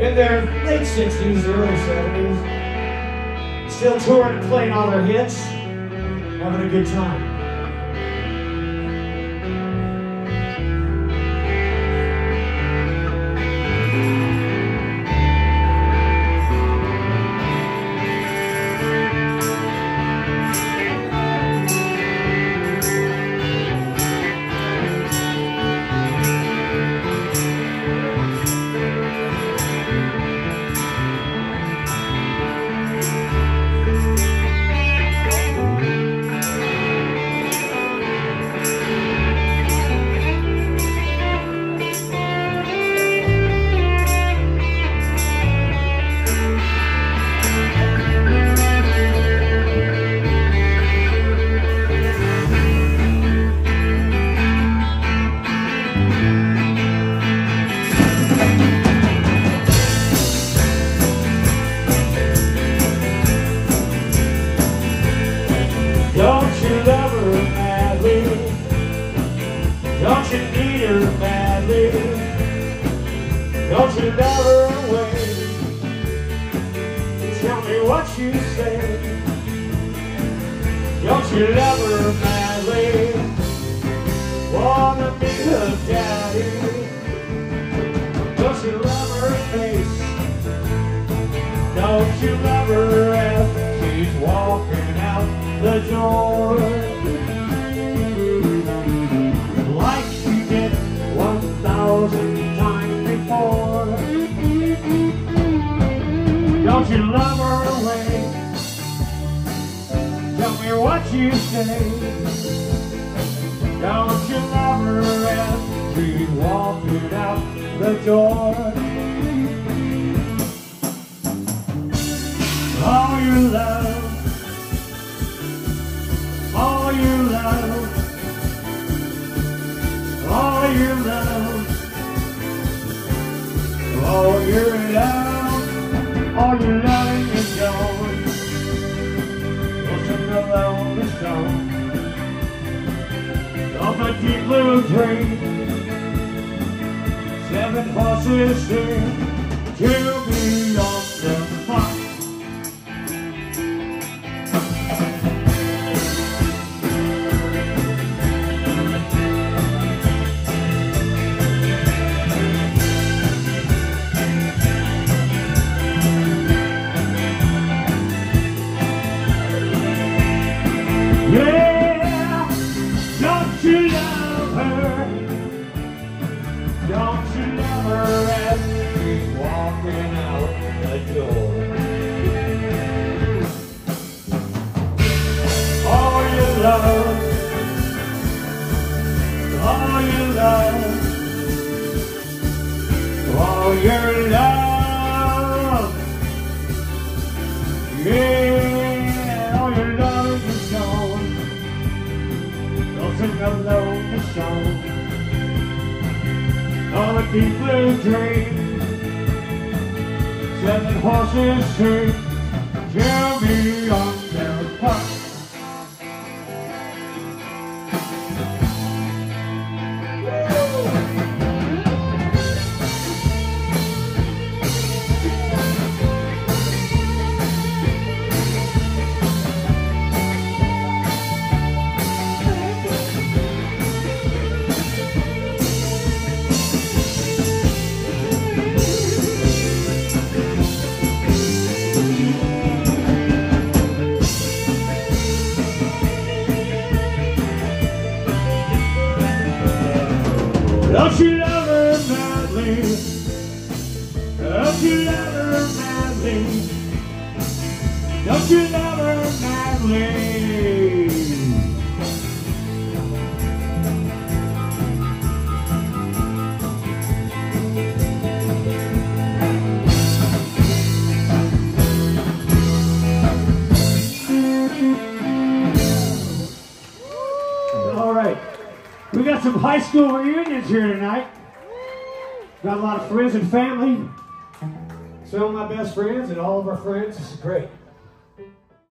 in their late 60s, early 70s, still touring and playing all their hits, having a good time. tell me what you say. Don't you love her madly? Wanna be her daddy? Don't you love her face? Don't you love summer away. Tell me what you say. Don't you never end She's walking out the door. All your love. All your love. All your love. Oh, all your love all your love. Milwaukee Blue Train. Seven buses there to be on. love, all your love. Yeah, all your love is gone. Don't sing alone the song. All the deep blue dream, seven horses street, carry on their pups. Don't you love her madly? Don't you love her madly? Don't you love her madly? We got some high school reunions here tonight. Got a lot of friends and family. Some of my best friends and all of our friends. This is great.